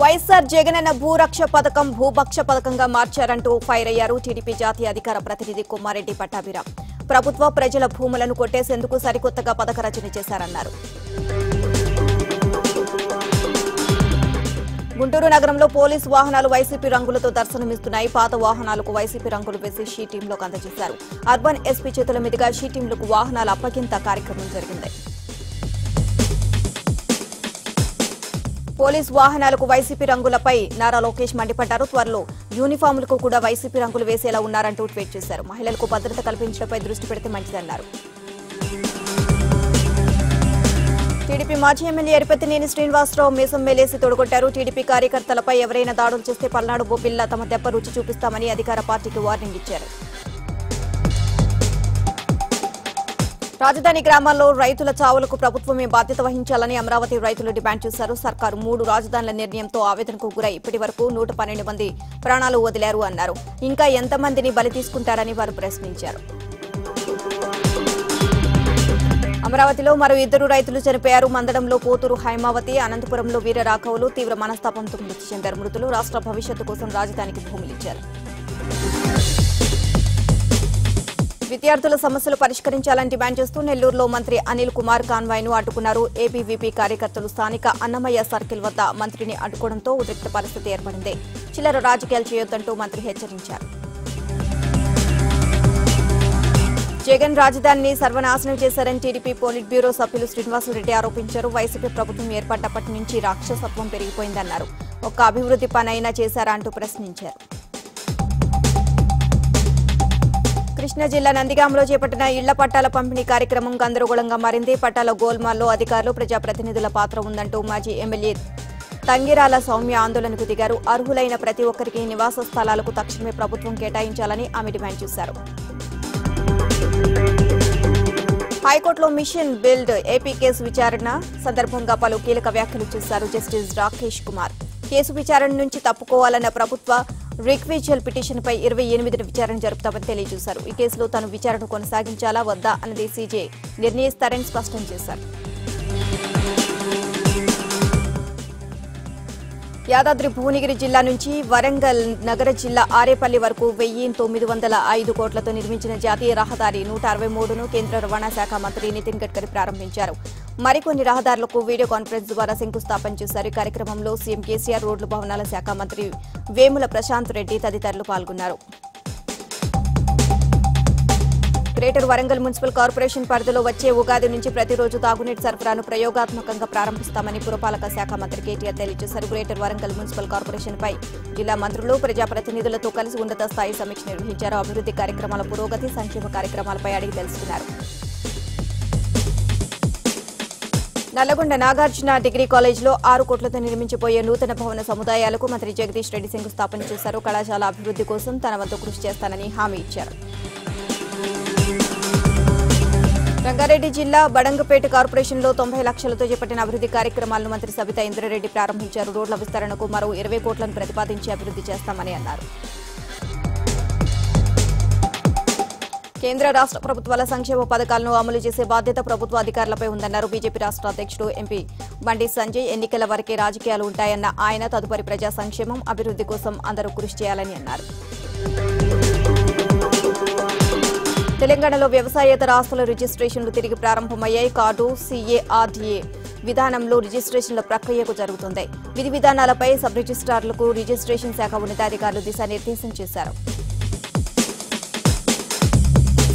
వైఎస్ఆర్ జగనన్న భూరక్ష పథకం భూభక్ష పథకంగా మార్చారంటూ ఫైర్ అయ్యారు టీడీపీ జాతీయ అధికార ప్రతినిధి కుమారెడ్డి పట్టాభిరామ్. ప్రభుత్వ ప్రజల భూములను కొట్టేసేందుకు సరికొత్తగా పథక రచన చేశారన్నారు. గుంటూరు నగరంలో పోలీస్ వాహనాలు వైసీపీ రంగులతో దర్శనమిస్తున్నాయి. పాత వాహనాలకు వైసీపీ రంగులు వేసి షీ టీంలోకి అందజేశారు. అర్బన్ ఎస్పీ చేతుల మీదుగా షీ టీంలకు వాహనాలు అప్పగింత కార్యక్రమం జరిగింది. పోలీస్ వాహనాలకు వైసీపీ రంగులపై నారా లోకేష్ మండిపడ్డారు. త్వరలో యూనిఫామ్లకు కూడా వైసీపీ రంగులు వేసేలా ఉన్నారంటూ ట్వీట్ చేశారు. మహిళలకు భద్రత కల్పించడంపై దృష్టి పెడితే మంచిదన్నారు. టీడీపీ మాజీ ఎమ్మెల్యే ఎరిపెత్తినేని శ్రీనివాసరావు మీసం మేలేసి తొడగొట్టారు. టీడీపీ కార్యకర్తలపై ఎవరైనా దాడులు చేస్తే పల్నాడు బొబ్బిల్లా తమ దెబ్బ రుచి చూపిస్తామని అధికార పార్టీకి వార్నింగ్ ఇచ్చారు. రాజధాని గ్రామాల్లో రైతుల చావులకు ప్రభుత్వమే బాధ్యత వహించాలని అమరావతి రైతులు డిమాండ్ చేశారు. సర్కారు మూడు రాజధానుల నిర్ణయంతో ఆవేదనకు గురై ఇప్పటి వరకు నూట పన్నెండు మంది ప్రాణాలు వదిలారు అన్నారు. ఇంకా ఎంతమందిని బలి తీసుకుంటారని వారు ప్రశ్నించారు. అమరావతిలో మరో ఇద్దరు రైతులు చనిపోయారు. మందడంలో పోతూరు హైమావతి అనంతపురంలో వీర రాఘవులు తీవ్ర మనస్తాపంతో మృతి చెందారు. మృతులు రాష్ట్ర భవిష్యత్తు కోసం రాజధానికి భూములిచ్చారు. విద్యార్థుల సమస్యలు పరిష్కరించాలని డిమాండ్ చేస్తూ నెల్లూరులో మంత్రి అనిల్ కుమార్ కాన్వాయ్ను అడ్డుకున్నారు ఏబీవీపీ కార్యకర్తలు స్థానిక అన్నమయ్య సర్కిల్ వద్ద మంత్రిని అడ్డుకోవడంతో ఉద్రిక్త పరిస్థితి ఏర్పడింది. చిల్లర రాజకీయాలు చేయొద్దంటూ మంత్రి హెచ్చరించారు. జగన్ రాజధానిని సర్వనాశనం చేశారని టీడీపీ పోలిట్ బ్యూరో సభ్యులు శ్రీనివాసరెడ్డి ఆరోపించారు. వైసీపీ ప్రభుత్వం ఏర్పడ్డప్పటి నుంచి రాక్షసత్వం పెరిగిపోయిందన్నారు. ఒక్క అభివృద్ధి పనైనా చేశారా అంటూ ప్రశ్నించారు. కృష్ణా జిల్లా నందిగాంలో చేపట్టిన ఇళ్ళ పట్టాల పంపిణీ కార్యక్రమం గందరగోళంగా మారింది. పట్టాల గోల్మాల్లో అధికారులు ప్రజాప్రతినిధుల పాత్ర ఉందంటూ మాజీ ఎమ్మెల్యే తంగిరాల సౌమ్య ఆందోళనకు దిగారు. అర్హులైన ప్రతి ఒక్కరికి నివాస స్థలాలకు తక్షణమే ప్రభుత్వం కేటాయించాలని ఆమె డిమాండ్ చేశారు. హైకోర్టులో మిషన్ బిల్డ్ ఏపీ కేసు విచారణ సందర్భంగా పలు కీలక వ్యాఖ్యలు చేశారు జస్టిస్ రాకేష్ కుమార్. కేసు విచారణ నుంచి తప్పుకోవాలన్న ప్రభుత్వ రిక్వేజల్ పిటిషన్పై ఇరవై ఎనిమిదిన విచారణ జరుపుతామని తెలియజేశారు. ఈ కేసులో తాను విచారణ కొనసాగించాలా వద్దా అన్నది సీజే నిర్ణయిస్తారని స్పష్టం చేశారు. యాదాద్రి భువనగిరి జిల్లా నుంచి వరంగల్ నగర జిల్లా ఆరేపల్లి వరకు వెయ్యి తొమ్మిది వందల ఐదు కోట్లతో నిర్మించిన జాతీయ రహదారి నూట అరవై మూడును కేంద్ర రవాణా శాఖ మంత్రి నితిన్ గడ్కరీ ప్రారంభించారు. మరికొన్ని రహదారులకు వీడియో కాన్ఫరెన్స్ ద్వారా శంకుస్థాపన చేశారు. కార్యక్రమంలో సీఎం కేసీఆర్ రోడ్లు భవనాల శాఖ మంత్రి వేముల ప్రశాంత్ రెడ్డి తదితరులు పాల్గొన్నారు. గ్రేటర్ వరంగల్ మున్సిపల్ కార్పొరేషన్ పరిధిలో వచ్చే ఉగాది నుంచి ప్రతిరోజు తాగునీటి సరఫరాను ప్రయోగాత్మకంగా ప్రారంభిస్తామని పురపాలక శాఖ మంత్రి కేటీఆర్ తెలియజేశారు. గ్రేటర్ వరంగల్ మున్సిపల్ కార్పొరేషన్పై జిల్లా మంత్రులు ప్రజాప్రతినిధులతో కలిసి ఉన్నత స్థాయి సమీక్ష నిర్వహించారు. అభివృద్ధి కార్యక్రమాల పురోగతి సంక్షేమ కార్యక్రమాలపై అడిగి తెలుసుకున్నారు. నల్లగొండ నాగార్జున డిగ్రీ కాలేజీలో ఆరు కోట్లతో నిర్మించబోయే నూతన భవన సముదాయాలకు మంత్రి జగదీష్ రెడ్డి శంకుస్థాపన చేశారు. కళాశాల అభివృద్ధి కోసం తన వంతు కృషి చేస్తానని హామీ ఇచ్చారు. రంగారెడ్డి జిల్లా బడంగపేట కార్పొరేషన్లో తొంభై లక్షలతో చేపట్టిన అభివృద్ధి కార్యక్రమాలను మంత్రి సబితా ఇంద్రారెడ్డి ప్రారంభించారు. రోడ్ల విస్తరణకు మరో ఇరవై కోట్లను ప్రతిపాదించి అభివృద్ధి చేస్తామని అన్నారు. కేంద్ర రాష్ట్ర ప్రభుత్వాల సంక్షేమ పథకాలను అమలు చేసే బాధ్యత ప్రభుత్వ అధికారులపై ఉందన్నారు బీజేపీ రాష్ట్ర అధ్యక్షుడు ఎంపీ బండి సంజయ్. ఎన్నికల వరకే రాజకీయాలు ఉంటాయన్న ఆయన తదుపరి ప్రజా సంక్షేమం అభివృద్ధి కోసం అందరూ కృషి చేయాలని అన్నారు. తెలంగాణలో వ్యవసాయేతర ఆస్తుల రిజిస్ట్రేషన్లు తిరిగి ప్రారంభమయ్యాయి. కార్డు సీఏఆర్డీఏ విధానంలో రిజిస్ట్రేషన్ల ప్రక్రియకు జరుగుతుంది. విధి విధానాలపై సబ్ రిజిస్ట్రార్లకు రిజిస్ట్రేషన్ శాఖ ఉన్నతాధికారులు దిశానిర్దేశం చేశారు.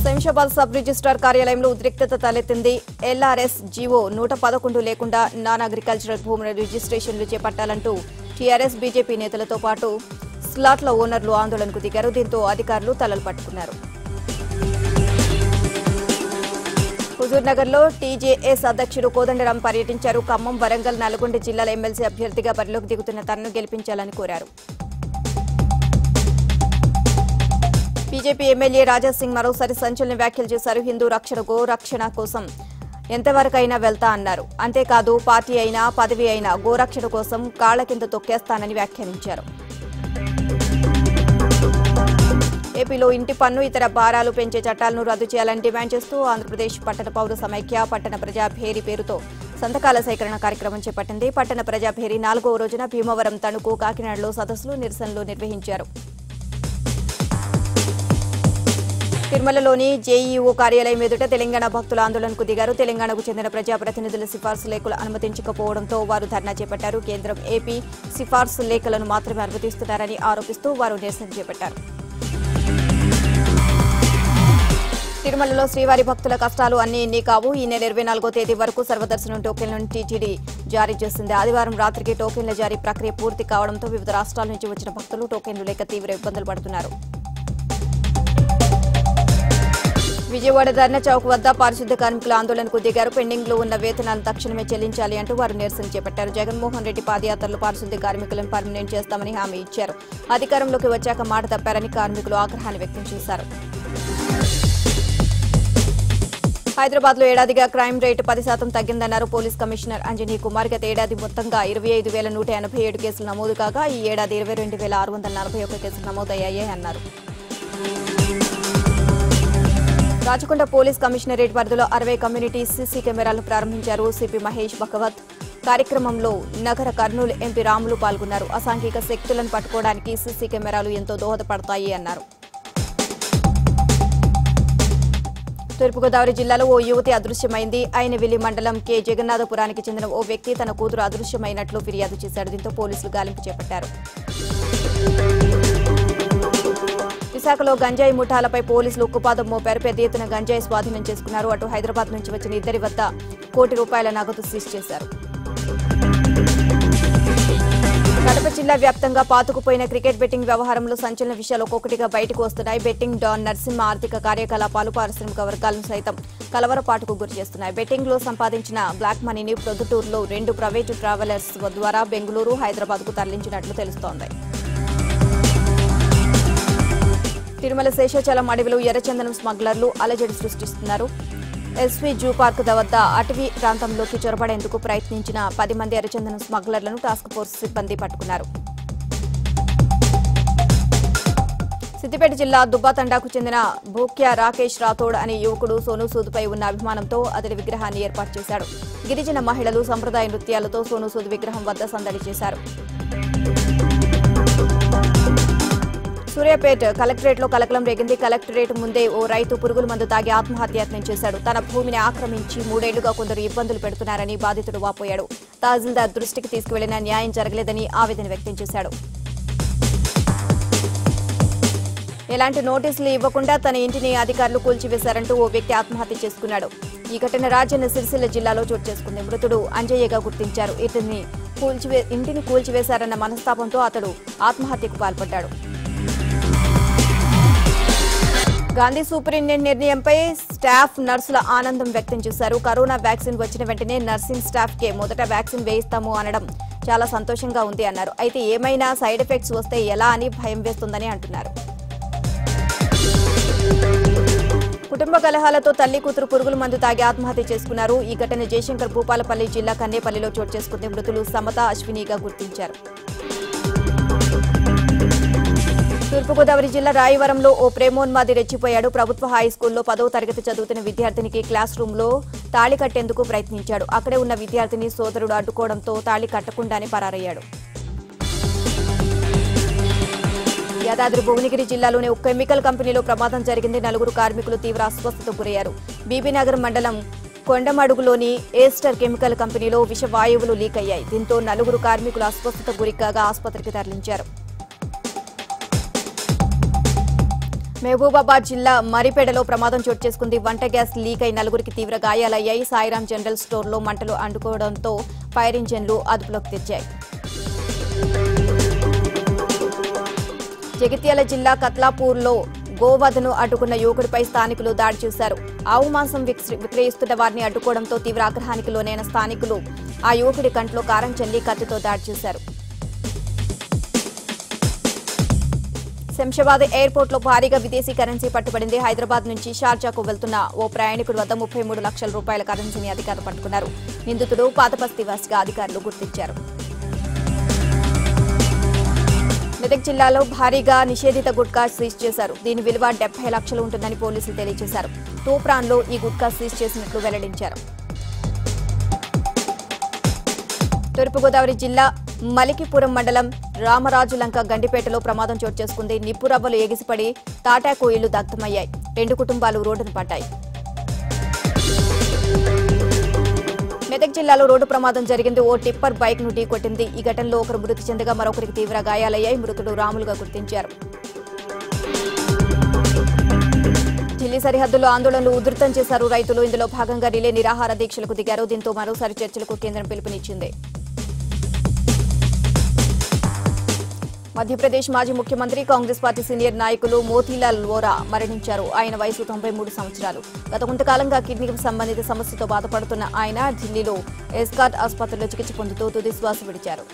శంషాబాద్ సబ్ రిజిస్ట్రార్ కార్యాలయంలో ఉద్రిక్తత తలెత్తింది. ఎల్ఆర్ఎస్ జీవో నూట పదకొండు లేకుండా నాన్ అగ్రికల్చరల్ భూముల రిజిస్ట్రేషన్లు చేపట్టాలంటూ టీఆర్ఎస్ బీజేపీ నేతలతో పాటు స్లాట్ల ఓనర్లు ఆందోళనకు దిగారు. దీంతో అధికారులు తలలు పట్టుకున్నారు. హుజూర్నగర్లో టీజేఎస్ అధ్యక్షుడు కోదండరాం పర్యటించారు. ఖమ్మం వరంగల్ నల్గొండ జిల్లాల ఎమ్మెల్సీ అభ్యర్థిగా బరిలోకి దిగుతున్న తనను గెలిపించాలని కోరారు. బీజేపీ ఎమ్మెల్యే రాజాసింగ్ మరోసారి సంచలన వ్యాఖ్యలు చేశారు. హిందూ రక్షణ గో రక్షణ కోసం ఎంతవరకైనా వెళ్తా అన్నారు. అంతేకాదు పార్టీ అయినా పదవి అయినా గోరక్షణ కోసం కాళ్ళ కింద తొక్కేస్తానని వ్యాఖ్యానించారు. ఏపీలో ఇంటి పన్ను ఇతర భారాలు పెంచే చట్టాలను రద్దు చేయాలని డిమాండ్ చేస్తూ ఆంధ్రప్రదేశ్ పట్టణ పౌర సమైక్య పట్టణ ప్రజా పేరుతో సంతకాల సేకరణ కార్యక్రమం చేపట్టింది. పట్టణ ప్రజాభేరి నాలుగో రోజున భీమవరం తణుకు కాకినాడలో సదస్సులు నిరసనలు నిర్వహించారు. తిరుమలలోని జేఈఓ కార్యాలయం ఎదుట తెలంగాణ భక్తుల ఆందోళనకు దిగారు. తెలంగాణకు చెందిన ప్రజాప్రతినిధుల సిఫార్సు లేఖలు అనుమతించకపోవడంతో వారు ధర్నా చేపట్టారు. కేంద్రం ఏపీ సిఫార్సు లేఖలను మాత్రమే అనుమతిస్తున్నారని ఆరోపిస్తూ వారు నిరసన చేపట్టారు. తిరుమలలో శ్రీవారి భక్తుల కష్టాలు అన్ని ఎన్ని కావు? ఈ నెల ఇరవై నాలుగో తేదీ వరకు సర్వదర్శనం టోకెన్లను టీటీడీ జారీ చేసింది. ఆదివారం రాత్రికి టోకెన్ల జారీ ప్రక్రియ పూర్తి కావడంతో వివిధ రాష్ట్రాల నుంచి వచ్చిన భక్తులు టోకెన్లు లేక తీవ్ర ఇబ్బందులు పడుతున్నారు. విజయవాడ ధర్నా చౌక్ వద్ద పారిశుద్ధ కార్మికుల ఆందోళనకు దిగారు. పెండింగ్లో ఉన్న వేతనాలు తక్షణమే చెల్లించాలి అంటూ వారు నిరసన చేపట్టారు. జగన్మోహన్ రెడ్డి పాదయాత్రలో పారిశుద్ధ్య కార్మికులను పర్మనెంట్ చేస్తామని హామీ ఇచ్చారు. అధికారంలోకి వచ్చాక మాట తప్పారని కార్మికులు ఆగ్రహాన్ని వ్యక్తం చేశారు. హైదరాబాద్లో ఏడాదిగా క్రైమ్ రేటు పది శాతం తగ్గిందన్నారు పోలీస్ కమిషనర్ అంజనీ కుమార్. గత ఏడాది మొత్తంగా ఇరవై ఐదు వేల నూట ఎనభై ఏడు కేసులు నమోదు కాగా ఈ ఏడాది ఇరవై రెండు వేల ఆరు వందల నలభై ఒక్క కేసులు నమోదయ్యాయి అన్నారు. రాచకొండ పోలీస్ కమిషనరేట్ పరిధిలో అరవై కమ్యూనిటీ సీసీ కెమెరాలను ప్రారంభించారు సిపి మహేష్ భగవత్. కార్యక్రమంలో నగర కర్నూలు ఎంపీ రాములు పాల్గొన్నారు. అసాంఘిక శక్తులను పట్టుకోవడానికి సీసీ కెమెరాలు ఎంతో దోహదపడతాయి అన్నారు. తూర్పుగోదావరి జిల్లాలో ఓ యువతి అదృశ్యమైంది. అయినవిల్లి మండలం కె. జగన్నాథపురానికి చెందిన ఓ వ్యక్తి తన కూతురు అదృశ్యమైనట్లు ఫిర్యాదు చేశాడు. దీంతో పోలీసులు గాలింపు చేపట్టారు. విశాఖలో గంజాయి ముఠాలపై పోలీసులు ఉక్కుపాదం మోపారు. పెద్ద ఎత్తున గంజాయి స్వాధీనం చేసుకున్నారు. అటు హైదరాబాద్ నుంచి వచ్చిన ఇద్దరి వద్ద కోటి రూపాయల నగదు సీజ్ చేశారు. కడప జిల్లా వ్యాప్తంగా పాతుకుపోయిన క్రికెట్ బెట్టింగ్ వ్యవహారంలో సంచలన విషయాలు ఒక్కొక్కటిగా బయటకు వస్తున్నాయి. బెట్టింగ్ డాన్ నరసింహ ఆర్థిక కార్యకలాపాలు పారిశ్రామిక వర్గాలను సైతం కలవరపాటుకు గురి చేస్తున్నాయి. బెట్టింగ్లో సంపాదించిన బ్లాక్ మనీని ప్రొద్దుటూరులో రెండు ప్రైవేటు ట్రావెలర్స్ ద్వారా బెంగళూరు హైదరాబాద్కు తరలించినట్లు తెలుస్తోంది. తిరుమల శేషాచలం అడవిలో ఎర్రచందనం స్మగ్లర్లు అలజడి సృష్టిస్తున్నారు. ఎస్వి జూ పార్క్ వద్ద అటవీ ప్రాంతంలోకి చొరబడేందుకు ప్రయత్నించిన పది మంది ఎర్రచందనం స్మగ్లర్లను టాస్క్ ఫోర్స్ సిబ్బంది పట్టుకున్నారు. సిద్దిపేట జిల్లా దుబ్బాతండాకు చెందిన భూక్య రాకేష్ రాథోడ్ అనే యువకుడు సోను సూద్పై ఉన్న అభిమానంతో అతడి విగ్రహాన్ని ఏర్పాటు చేశాడు. గిరిజన మహిళలు సంప్రదాయ నృత్యాలతో సోను సూద్ విగ్రహం వద్ద సందడి చేశారు. సూర్యాపేట్ కలెక్టరేట్లో కలకలం రేగింది. కలెక్టరేట్ ముందే ఓ రైతు పురుగుల మందు తాగి ఆత్మహత్యాయత్నం చేశాడు. తన భూమిని ఆక్రమించి మూడేళ్ళుగా కొందరు ఇబ్బందులు పెడుతున్నారని బాధితుడు వాపోయాడు. తహసీల్దార్ దృష్టికి తీసుకువెళ్ళిన న్యాయం జరగలేదని ఆవేదన వ్యక్తం చేశాడు. ఎలాంటి నోటీసులు ఇవ్వకుండా తన ఇంటిని అధికారులు కూల్చివేశారంటూ ఓ వ్యక్తి ఆత్మహత్య చేసుకున్నాడు. ఈ ఘటన రాజన్న సిరిసిల్ల జిల్లాలో చోటు చేసుకుంది. మృతుడు అంజయ్యగా గుర్తించారు. ఇతన్ని కూల్చివే ఇంటిని కూల్చివేశారన్న మనస్తాపంతో అతడు ఆత్మహత్యకు పాల్పడ్డాడు. గాంధీ సూపరింటెండెంట్ నిర్ణయంపై స్టాఫ్ నర్సుల ఆనందం వ్యక్తం చేశారు. కరోనా వ్యాక్సిన్ వచ్చిన వెంటనే నర్సింగ్ స్టాఫ్ కే మొదట వ్యాక్సిన్ వేయిస్తాము అనడం చాలా సంతోషంగా ఉంది అన్నారు. అయితే ఏమైనా సైడ్ ఎఫెక్ట్స్ వస్తే ఎలా అని భయం వేస్తుందని అంటున్నారు. కుటుంబ కలహాలతో తల్లి కూతురు పురుగుల మందు తాగి ఆత్మహత్య చేసుకున్నారు. ఈ ఘటన జయశంకర్ భూపాలపల్లి జిల్లా కన్నేపల్లిలో చోటు చేసుకుంది. మృతులు సమత అశ్వినిగా గుర్తించారు. తూర్పుగోదావరి జిల్లా రాయవరంలో ఓ ప్రేమోన్మాది రెచ్చిపోయాడు. ప్రభుత్వ హై స్కూల్లో పదో తరగతి చదువుతున్న విద్యార్థినికి క్లాస్ రూంలో తాళి కట్టేందుకు ప్రయత్నించాడు. అక్కడే ఉన్న విద్యార్థిని సోదరుడు అడ్డుకోవడంతో తాళి కట్టకుండానే పరారయ్యాడు. యాదాద్రి భువనగిరి జిల్లాలోని ఒక కెమికల్ కంపెనీలో ప్రమాదం జరిగింది. నలుగురు కార్మికులు తీవ్ర అస్వస్థతకు గురయ్యారు. బీబీనగర్ మండలం కొండమడుగులోని ఏస్టర్ కెమికల్ కంపెనీలో విషవాయువులు లీక్ అయ్యాయి దీంతో నలుగురు కార్మికులు అస్వస్థత గురికాగా ఆసుపత్రికి తరలించారు. మహబూబాబాద్ జిల్లా మరిపేడలో ప్రమాదం చోటు చేసుకుంది. వంట గ్యాస్ లీక్ అయి నలుగురికి తీవ్ర గాయాలయ్యాయి. సాయిరాం జనరల్ స్టోర్లో మంటలు అంటుకోవడంతో ఫైర్ ఇంజన్లు అదుపులోకి తెచ్చాయి. జగిత్యాల జిల్లా కత్లాపూర్లో గోవధను అడ్డుకున్న యువకుడిపై స్థానికులు దాడి చేశారు. ఆవు మాంసం విక్రయిస్తున్న వారిని అడ్డుకోవడంతో తీవ్ర ఆగ్రహానికి లోనైన స్థానికులు ఆ యువకుడి కంట్లో కారం చల్లి కత్తితో దాడి చేశారు. శంషాబాద్ ఎయిర్పోర్ట్లో భారీగా విదేశీ కరెన్సీ పట్టుబడింది. హైదరాబాద్ నుంచి షార్జాకు వెళ్తున్న ఓ ప్రయాణికుడి వద్ద ముప్పై మూడు లక్షల రూపాయల కరెన్సీని అధికారులు పట్టుకున్నారు. నిందితుడు పాతపస్తి వాసిగా అధికారులు గుర్తించారు. మెదక్ జిల్లాలో భారీగా నిషేధిత గుట్కా సీజ్ చేశారు. దీని విలువ డెబ్బై లక్షలు ఉంటుందని పోలీసులు తెలియజేశారు. తూప్రాన్లో ఈ గుట్కా సీజ్ చేసినట్లు వెల్లడించారు. తూర్పుగోదావరి జిల్లా మలికిపురం మండలం రామరాజులంక గండిపేటలో ప్రమాదం చోటు చేసుకుంది. నిప్పురవ్వలు ఎగిసిపడి తాటాకు ఇళ్ళు దగ్ధమయ్యాయి. రెండు కుటుంబాలు రోడ్డును పడ్డాయి మెదక్ జిల్లాలో రోడ్డు ప్రమాదం జరిగింది. ఓ టిప్పర్ బైక్ను ఢీకొట్టింది. ఈ ఘటనలో ఒకరు మృతి చెందగా మరొకరికి తీవ్ర గాయాలయ్యాయి. మృతుడు రాములుగా గుర్తించారు. ఢిల్లీ సరిహద్దులో ఆందోళనలు ఉధృతం చేశారు రైతులు. ఇందులో భాగంగా రిలే నిరాహార దీక్షలకు దిగారు. దీంతో మరోసారి చర్చలకు కేంద్రం పిలుపునిచ్చింది. మధ్యప్రదేశ్ మాజీ ముఖ్యమంత్రి కాంగ్రెస్ పార్టీ సీనియర్ నాయకులు మోతీలాల్ వోరా మరణించారు. ఆయన వయసు తొంభై మూడు సంవత్సరాలు. గత కొంతకాలంగా కిడ్నీకి సంబంధిత సమస్యతో బాధపడుతున్న ఆయన ఢిల్లీలో ఎస్కాట్ ఆసుపత్రిలో చికిత్స పొందుతూ తుదిశ్వాస విడిచారు.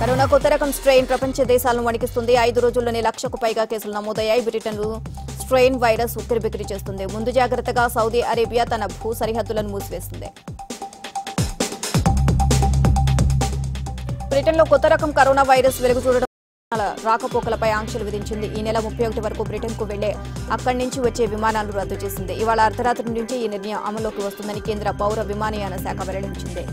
కరోనా కొత్త రకం స్ట్రెయిన్ ప్రపంచ దేశాలను వణికిస్తుంది. ఐదు రోజుల్లోనే లక్షకు పైగా కేసులు నమోదయ్యాయి. బ్రిటన్లు స్ట్రెయిన్ వైరస్ ఉక్కిరిబిక్కిరి చేస్తుంది. ముందు జాగ్రత్తగా సౌదీ అరేబియా తన భూ సరిహద్దులను మూసివేసింది. బ్రిటన్లో కొత్త రకం కరోనా వైరస్ వెలుగు చూడడం రాకపోకలపై ఆంక్షలు విధించింది. ఈ నెల ముప్పై ఒకటి వరకు బ్రిటన్కు వెళ్ళే అక్కడి నుంచి వచ్చే విమానాలు రద్దు చేసింది. ఇవాళ అర్ధరాత్రి నుంచి ఈ నిర్ణయం అమల్లోకి వస్తుందని కేంద్ర పౌర విమానయాన శాఖ వెల్లడించింది.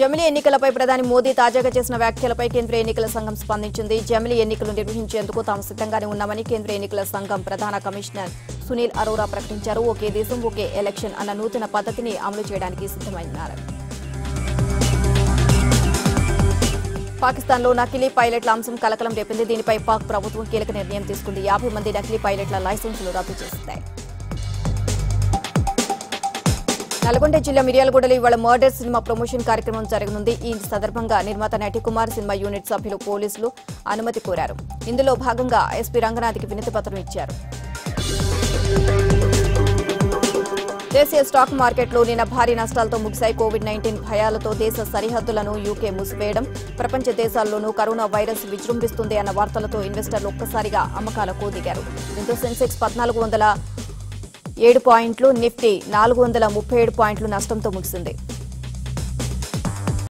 జమిలీ ఎన్నికలపై ప్రధాని మోదీ తాజాగా చేసిన వ్యాఖ్యలపై కేంద్ర ఎన్నికల సంఘం స్పందించింది. జమిలీ ఎన్నికలు నిర్వహించేందుకు తాము సిద్ధంగానే ఉన్నామని కేంద్ర ఎన్నికల సంఘం ప్రధాన కమిషనర్ సునీల్ అరోరా ప్రకటించారు. ఒకే దేశం ఒకే ఎలక్షన్ అన్న నూతన పద్ధతిని అమలు చేయడానికి సిద్ధమైనారు. పాకిస్తాన్లో నకిలీ పైలట్ల అంశం కలకలం రేపింది. దీనిపై పాక్ ప్రభుత్వం కీలక నిర్ణయం తీసుకుంది. యాభై మంది నకిలీ పైలట్ల లైసెన్సులు రద్దు చేసింది నల్గొండ జిల్లా మిర్యాలగూడలో ఇవాళ మర్డర్ సినిమా ప్రమోషన్ కార్యక్రమం జరగనుంది. ఈ సందర్భంగా నిర్మాత నటికుమార్ సినిమా యూనిట్ సభ్యులు పోలీసులు అనుమతి కోరారు. ఇందులో భాగంగా ఎస్పీ రంగనాథ్కి వినతి పత్రం ఇచ్చారు. దేశీయ స్టాక్ మార్కెట్లు నిన్న భారీ నష్టాలతో ముగిశాయి కోవిడ్ నైన్టీన్ భయాలతో దేశ సరిహద్దులను యూకే మూసివేయడం ప్రపంచ దేశాల్లోనూ కరోనా వైరస్ విజృంభిస్తుంది అన్న వార్తలతో ఇన్వెస్టర్లు ఒక్కసారిగా అమ్మకాలకు దిగారు దీంతో సెన్సెక్స్ పద్నాలుగు వందల ఏడు పాయింట్లు నిఫ్టీ నాలుగు వందల ముప్పై ఏడు పాయింట్లు నష్టంతో ముగిసింది.